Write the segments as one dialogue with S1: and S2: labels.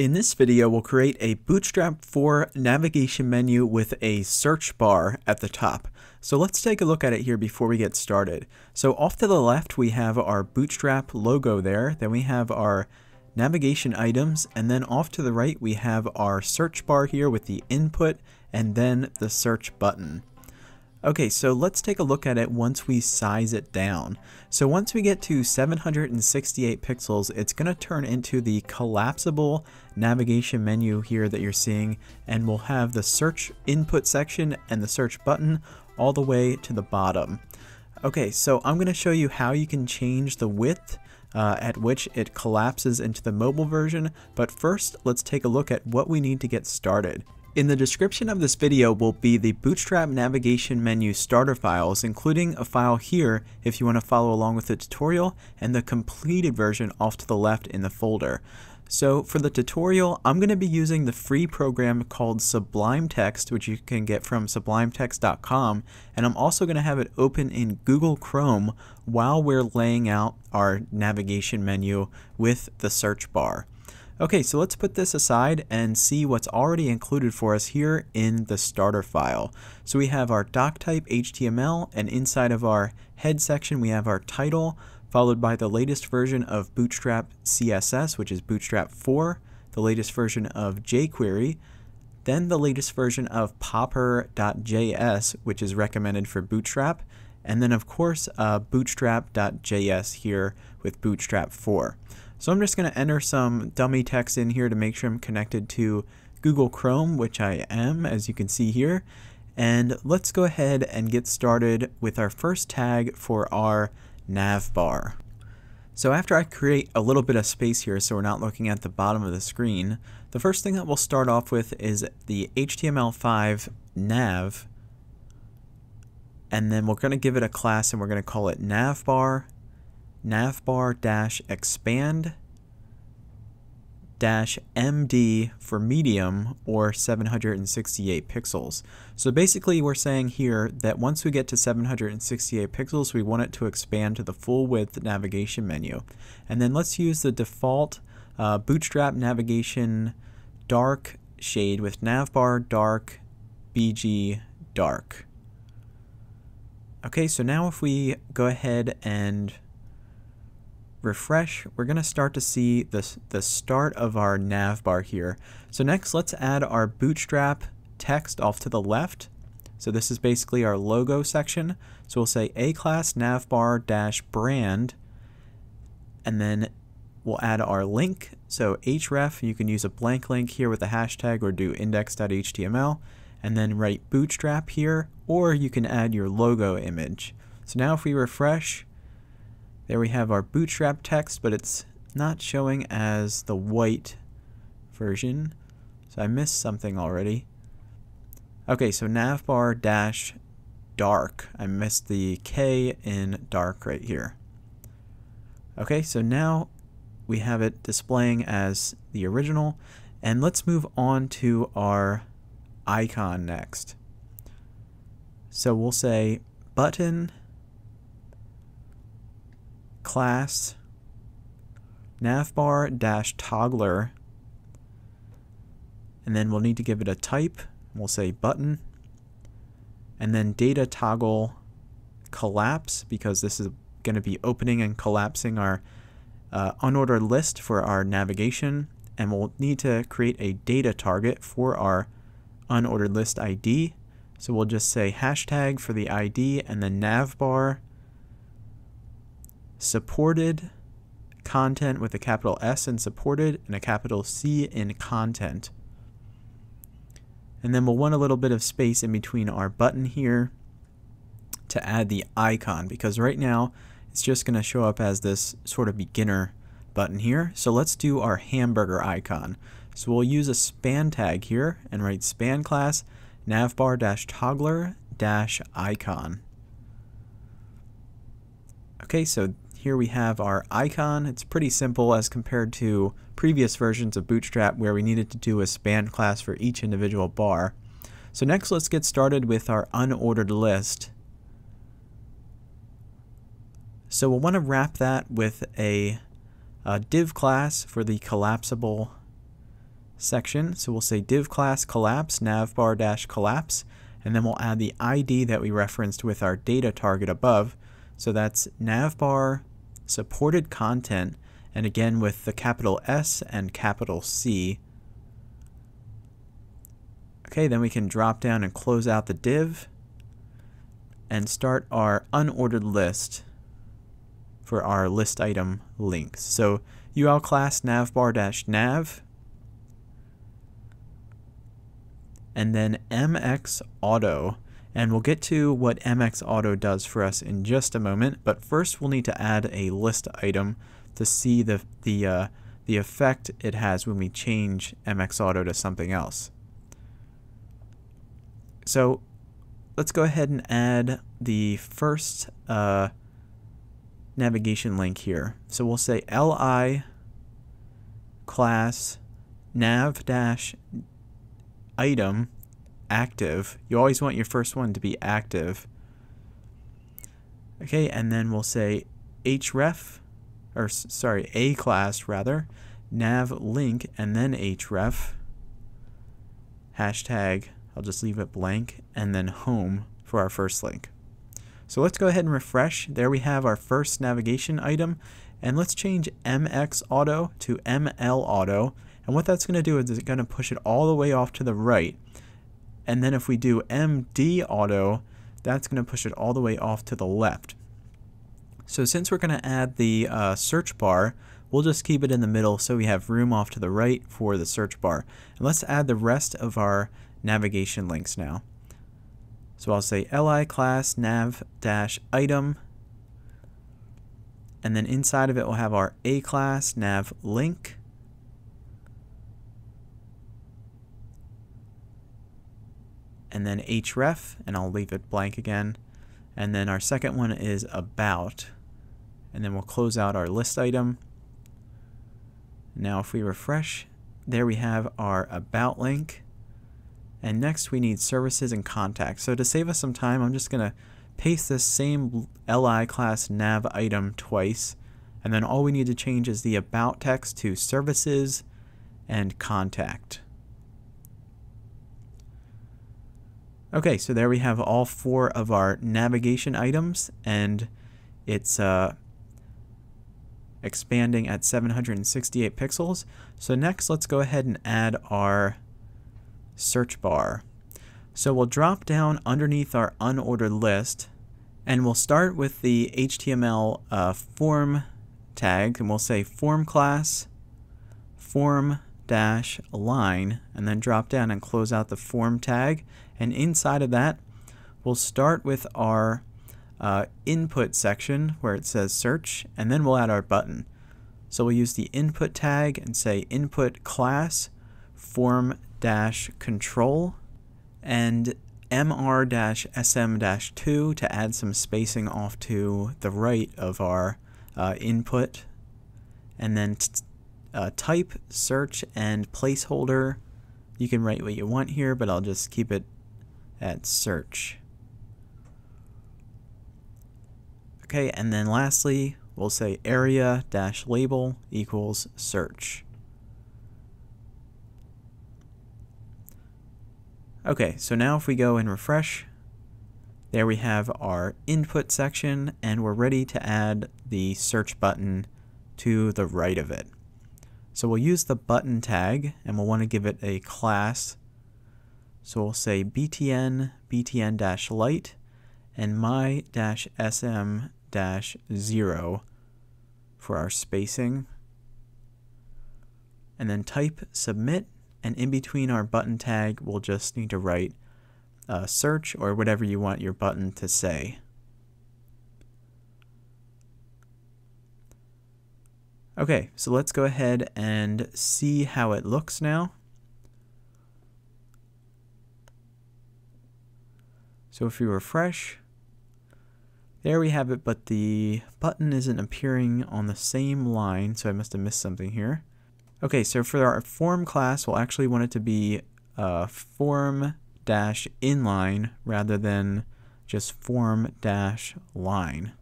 S1: In this video, we'll create a Bootstrap 4 navigation menu with a search bar at the top. So let's take a look at it here before we get started. So off to the left, we have our Bootstrap logo there. Then we have our navigation items. And then off to the right, we have our search bar here with the input and then the search button. Okay, so let's take a look at it once we size it down. So once we get to 768 pixels, it's going to turn into the collapsible navigation menu here that you're seeing, and we'll have the search input section and the search button all the way to the bottom. Okay, so I'm going to show you how you can change the width uh, at which it collapses into the mobile version, but first let's take a look at what we need to get started. In the description of this video will be the Bootstrap navigation menu starter files, including a file here if you want to follow along with the tutorial, and the completed version off to the left in the folder. So for the tutorial, I'm going to be using the free program called Sublime Text, which you can get from sublimetext.com, and I'm also going to have it open in Google Chrome while we're laying out our navigation menu with the search bar. Okay, so let's put this aside and see what's already included for us here in the starter file. So we have our doc type HTML and inside of our head section we have our title followed by the latest version of Bootstrap CSS which is Bootstrap 4, the latest version of jQuery, then the latest version of popper.js which is recommended for Bootstrap, and then of course uh, bootstrap.js here with Bootstrap 4. So I'm just going to enter some dummy text in here to make sure I'm connected to Google Chrome, which I am, as you can see here. And let's go ahead and get started with our first tag for our nav bar. So after I create a little bit of space here so we're not looking at the bottom of the screen, the first thing that we'll start off with is the HTML5 nav, and then we're going to give it a class and we're going to call it navbar navbar dash expand dash MD for medium or 768 pixels. So basically we're saying here that once we get to 768 pixels we want it to expand to the full width navigation menu. And then let's use the default uh, bootstrap navigation dark shade with navbar dark BG dark. Okay, so now if we go ahead and refresh, we're going to start to see the, the start of our nav bar here. So next, let's add our bootstrap text off to the left. So this is basically our logo section. So we'll say a class navbar dash brand, and then we'll add our link. So href, you can use a blank link here with a hashtag or do index.html, and then write bootstrap here, or you can add your logo image. So now if we refresh, there we have our bootstrap text, but it's not showing as the white version. So I missed something already. Okay, so navbar dash dark. I missed the K in dark right here. Okay, so now we have it displaying as the original. And let's move on to our icon next. So we'll say button class. Navbar dash toggler. And then we'll need to give it a type. We'll say button. And then data toggle collapse because this is going to be opening and collapsing our uh, unordered list for our navigation. And we'll need to create a data target for our unordered list ID so we'll just say hashtag for the ID and then navbar supported content with a capital S in supported and a capital C in content. And then we'll want a little bit of space in between our button here to add the icon because right now it's just going to show up as this sort of beginner button here. So let's do our hamburger icon. So we'll use a span tag here and write span class navbar dash toggler dash icon. Okay, so here we have our icon. It's pretty simple as compared to previous versions of Bootstrap where we needed to do a span class for each individual bar. So next let's get started with our unordered list. So we'll want to wrap that with a, a div class for the collapsible section. So we'll say div class collapse navbar dash collapse, and then we'll add the ID that we referenced with our data target above. So that's navbar supported content, and again with the capital S and capital C. Okay, then we can drop down and close out the div and start our unordered list for our list item links. So UL class navbar dash nav and then MX auto and we'll get to what MX auto does for us in just a moment but first we'll need to add a list item to see the the uh, the effect it has when we change MX auto to something else. So let's go ahead and add the first uh, navigation link here. So we'll say li class nav dash item active. You always want your first one to be active. Okay, and then we'll say href, or sorry, a class rather, nav link, and then href, hashtag, I'll just leave it blank, and then home for our first link. So let's go ahead and refresh. There we have our first navigation item. And let's change MX Auto to ML Auto. And what that's going to do is it's going to push it all the way off to the right. And then if we do MD Auto, that's going to push it all the way off to the left. So since we're going to add the uh, search bar, we'll just keep it in the middle so we have room off to the right for the search bar. And let's add the rest of our navigation links now. So I'll say li class nav dash item and then inside of it we'll have our a class nav link and then href and I'll leave it blank again and then our second one is about and then we'll close out our list item now if we refresh there we have our about link and next we need services and contacts. So to save us some time, I'm just going to paste this same li class nav item twice. And then all we need to change is the about text to services and contact. Okay, so there we have all four of our navigation items and it's uh, expanding at 768 pixels. So next let's go ahead and add our search bar. So we'll drop down underneath our unordered list and we'll start with the HTML uh, form tag and we'll say form class form dash line and then drop down and close out the form tag and inside of that we'll start with our uh, input section where it says search and then we'll add our button. So we'll use the input tag and say input class form dash control and mr dash sm dash 2 to add some spacing off to the right of our uh, input and then uh, type search and placeholder. You can write what you want here but I'll just keep it at search. Okay and then lastly we'll say aria dash label equals search. Okay, so now if we go and refresh, there we have our input section and we're ready to add the search button to the right of it. So we'll use the button tag and we'll want to give it a class. So we'll say btn btn-light and my-sm-0 for our spacing. And then type submit and in between our button tag, we'll just need to write uh, search or whatever you want your button to say. Okay, so let's go ahead and see how it looks now. So if we refresh, there we have it, but the button isn't appearing on the same line, so I must have missed something here. Okay, so for our form class, we'll actually want it to be uh, form dash inline rather than just form dash line.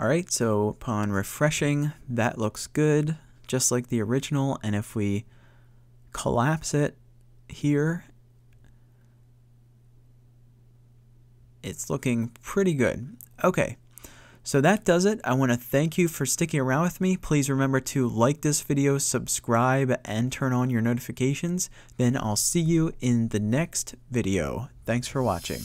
S1: Alright, so upon refreshing, that looks good, just like the original, and if we collapse it here. It's looking pretty good. Okay, so that does it. I want to thank you for sticking around with me. Please remember to like this video, subscribe, and turn on your notifications. Then I'll see you in the next video. Thanks for watching.